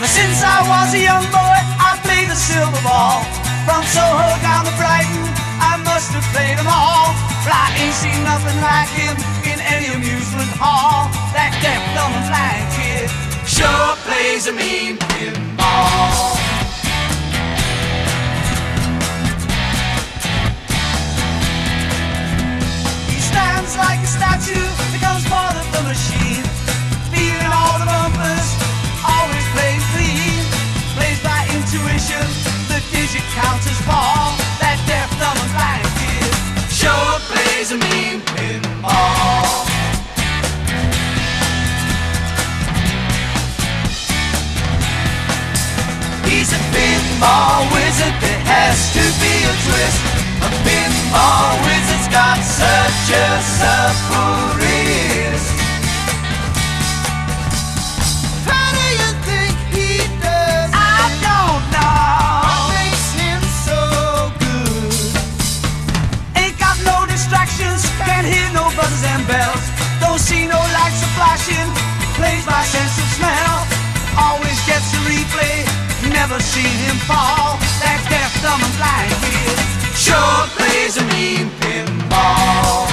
Ever since I was a young boy, I played the silver ball. From Soho down to Brighton, I must have played them all. But I ain't seen nothing like him in any amusement hall. That deaf, dumb, and blind kid sure plays a mean pinball. A mean pinball. He's a pinball wizard, there has to be a twist. A pinball wizard's got such a surprise. How no and bells. Don't see no lights are flashing, plays by sense of smell. Always gets a replay, never seen him fall. That deaf, dumb, and blind kid sure plays a mean pinball.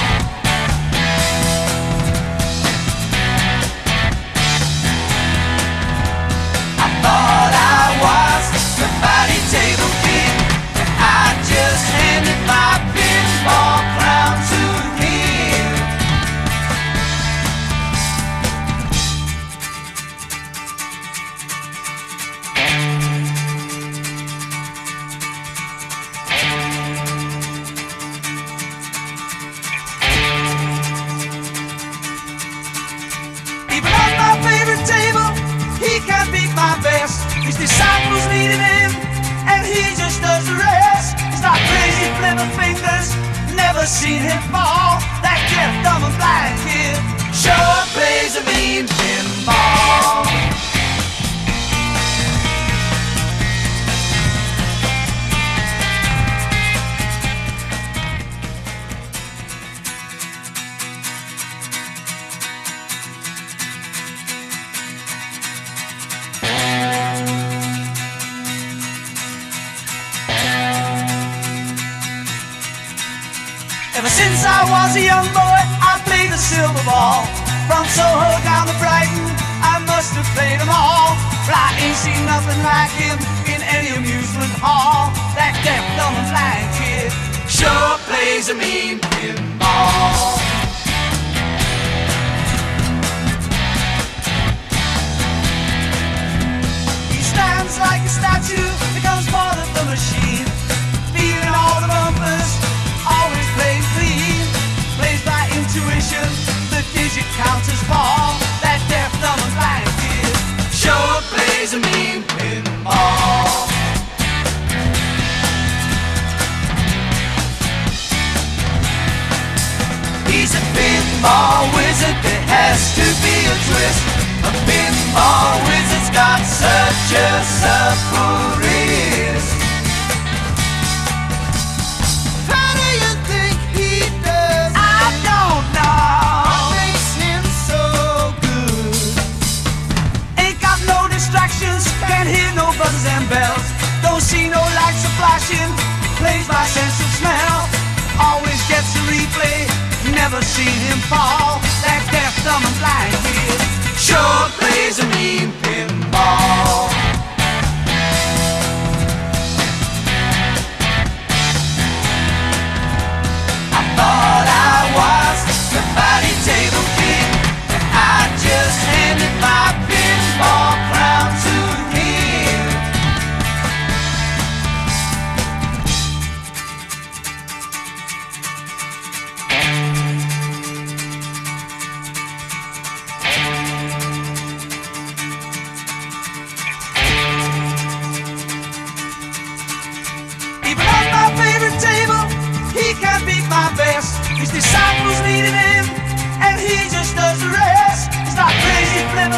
Never seen him fall. Since I was a young boy, I played the silver ball. From Soho down to Brighton, I must have played them all. But I ain't seen nothing like him in any amusement hall. That deaf, dumb, and blind kid sure plays a mean pinball. Pinball wizard, there has to be a twist. A pinball wizard's got such a surprise. How do you think he does? I don't know. What makes him so good? Ain't got no distractions, can't hear no buzzes and bells. Don't see no lights are flashing, plays by sense of smell. Always gets a replay, seen him fall. That dumb, and blind kid sure plays a mean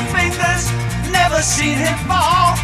fingers, never seen him fall.